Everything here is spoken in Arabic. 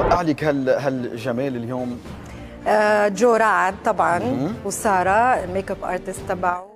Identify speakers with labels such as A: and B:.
A: وقع لك هال هالجمال اليوم؟
B: آه جو رعد طبعا وسارة ال makeup artist تبعه.